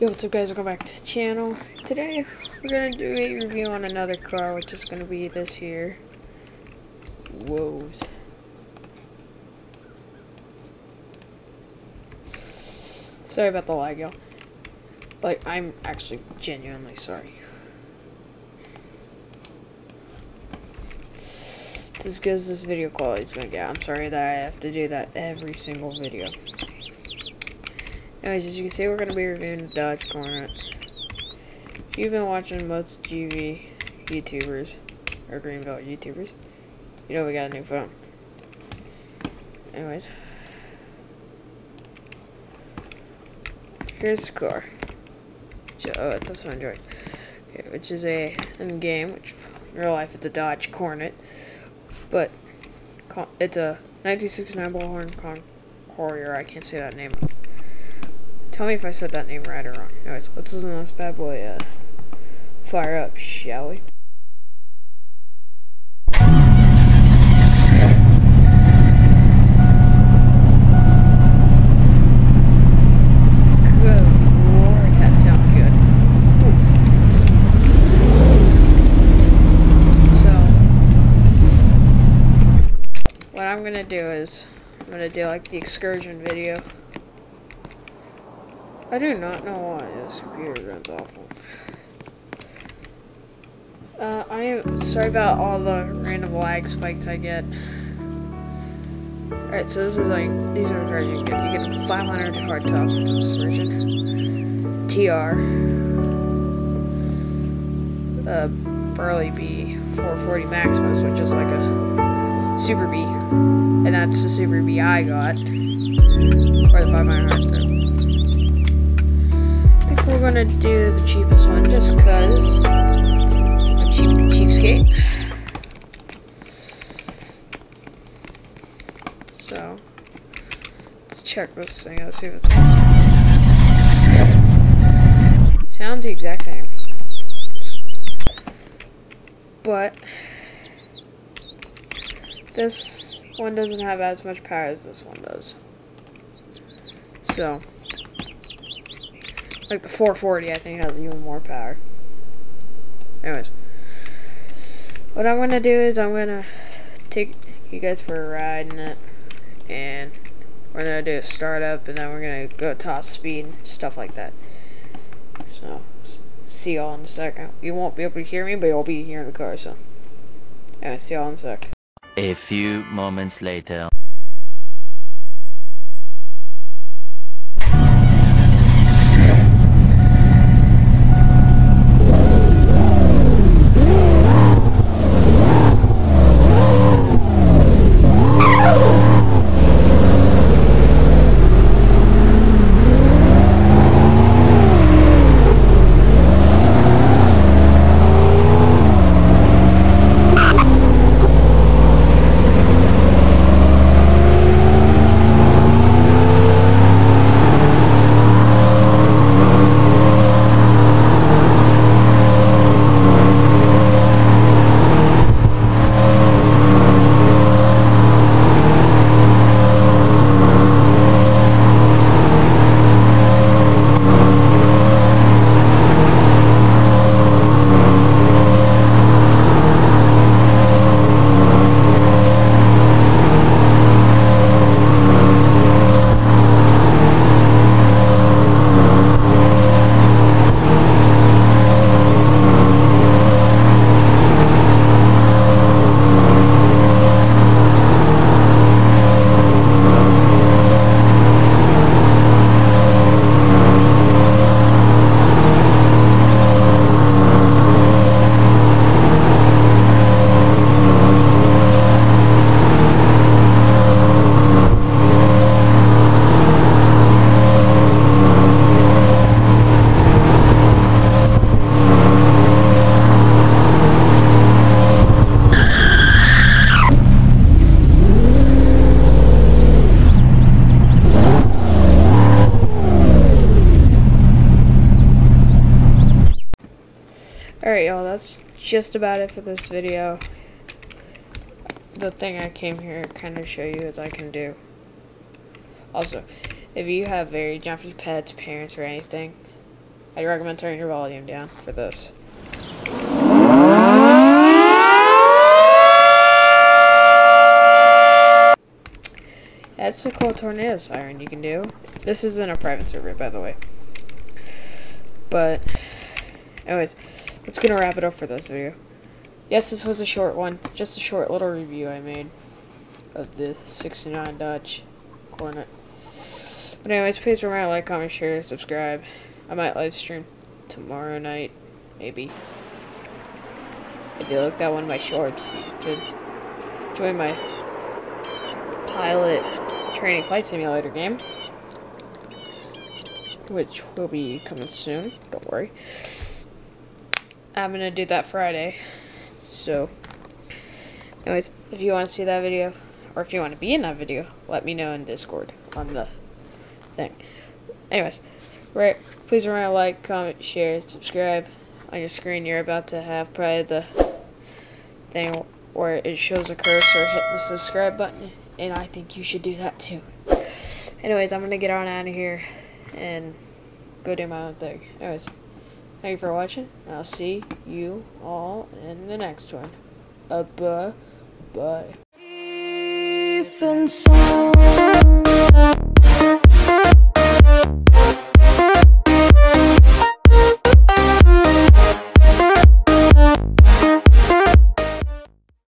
Yo, what's up guys, welcome back to the channel. Today, we're gonna do a review on another car, which is gonna be this here. Whoa. Sorry about the lag, y'all. Like, I'm actually genuinely sorry. It's as good as this video quality is gonna get. I'm sorry that I have to do that every single video. Anyways, as you can see, we're going to be reviewing Dodge Coronet. If you've been watching most GV YouTubers, or Greenville YouTubers, you know we got a new phone. Anyways. Here's the car. Oh, that's Android. Okay, which is a, in game, which in real life it's a Dodge Coronet. But, it's a 1969 Bullhorn Courier. I can't say that name. Tell me if I said that name right or wrong. Anyways, let's listen to this bad boy uh, fire up, shall we? Good that sounds good. So, what I'm gonna do is, I'm gonna do like the excursion video. I do not know why this computer runs awful. Uh, I am sorry about all the random lag spikes I get. Alright, so this is like, these are the versions you get. You get 500 hardtop this version. TR. Uh, Burley B 440 Maximus, which is like a Super B. And that's the Super B I got. Or the 500 hardtop we're gonna do the cheapest one just cause a cheap cheapskate. So let's check this thing out, see if it's sounds the exact same. But this one doesn't have as much power as this one does. So like the 440, I think, has even more power. Anyways. What I'm going to do is I'm going to take you guys for a ride in it. And we're going to do a startup, and then we're going to go top speed stuff like that. So, see y'all in a second. Uh, you won't be able to hear me, but you'll be hearing the car, so. Anyway, see y'all in a sec. A few moments later. Alright, y'all, that's just about it for this video. The thing I came here to kind of show you is I can do. Also, if you have very jumpy pets, parents, or anything, I'd recommend turning your volume down for this. That's the cool tornado siren you can do. This isn't a private server, by the way. But, anyways, that's gonna wrap it up for this video. Yes, this was a short one, just a short little review I made of the 69 Dodge Coronet. But anyways, please remember to like, comment, share, and subscribe. I might live stream tomorrow night, maybe. If you looked at one of my shorts, you could join my pilot training flight simulator game. Which will be coming soon, don't worry. I'm gonna do that Friday. So, anyways, if you want to see that video, or if you want to be in that video, let me know in Discord on the thing. Anyways, right, please remember to like, comment, share, subscribe. On your screen, you're about to have probably the thing where it shows a cursor, hit the subscribe button, and I think you should do that too. Anyways, I'm gonna get on out of here and go do my own thing. Anyways, thank you for watching, I'll see you all in the next one. Uh, bye. Bye.